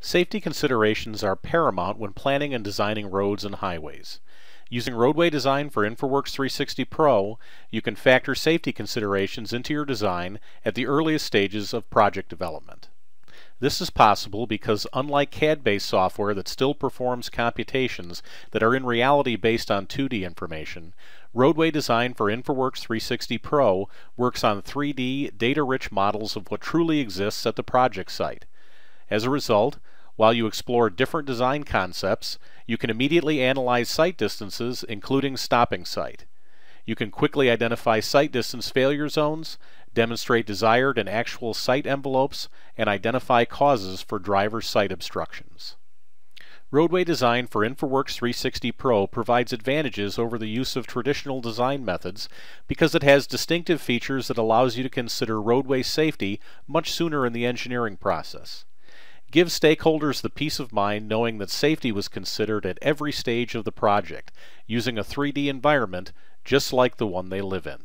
Safety considerations are paramount when planning and designing roads and highways. Using roadway design for InfraWorks 360 Pro, you can factor safety considerations into your design at the earliest stages of project development. This is possible because unlike CAD-based software that still performs computations that are in reality based on 2D information, roadway design for InfraWorks 360 Pro works on 3D data-rich models of what truly exists at the project site. As a result, while you explore different design concepts, you can immediately analyze sight distances, including stopping sight. You can quickly identify sight distance failure zones, demonstrate desired and actual sight envelopes, and identify causes for driver sight obstructions. Roadway design for InfraWorks 360 Pro provides advantages over the use of traditional design methods because it has distinctive features that allows you to consider roadway safety much sooner in the engineering process. Give stakeholders the peace of mind knowing that safety was considered at every stage of the project, using a 3D environment just like the one they live in.